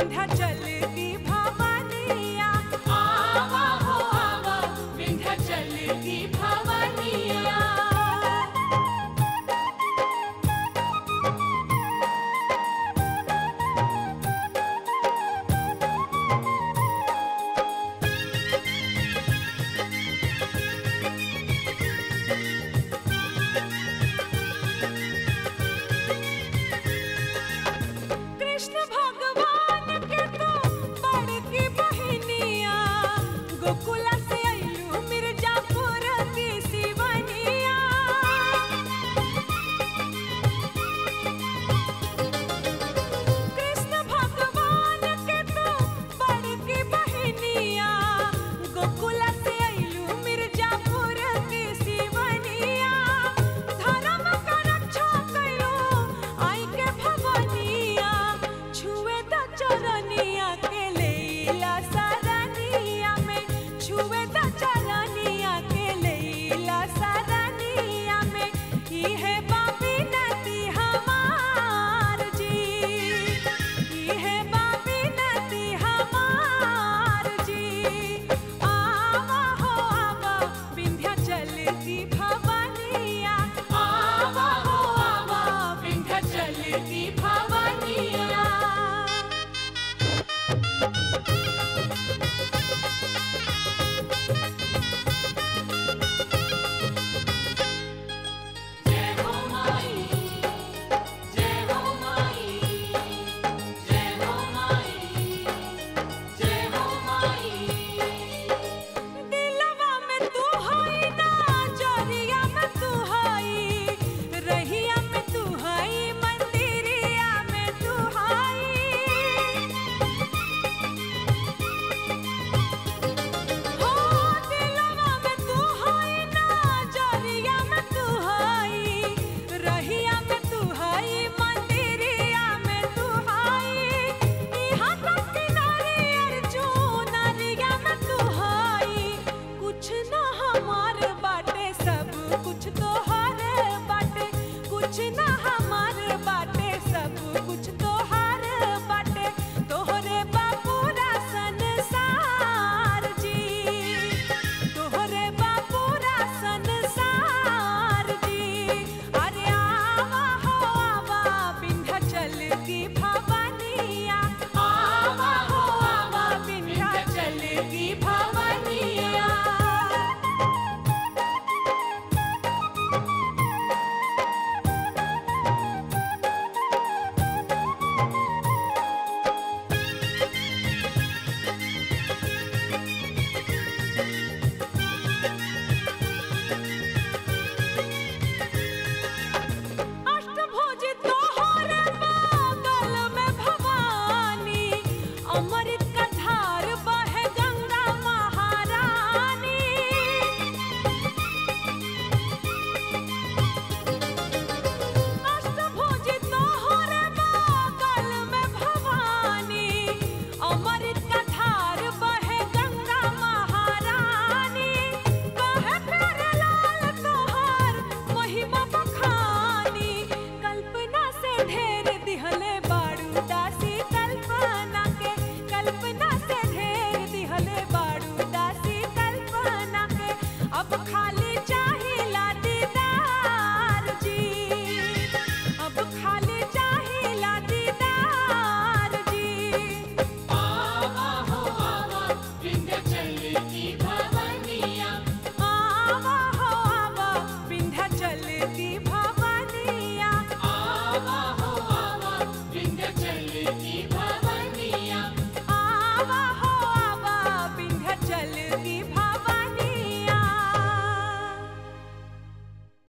सीधा चलती Thank you. to go Akala.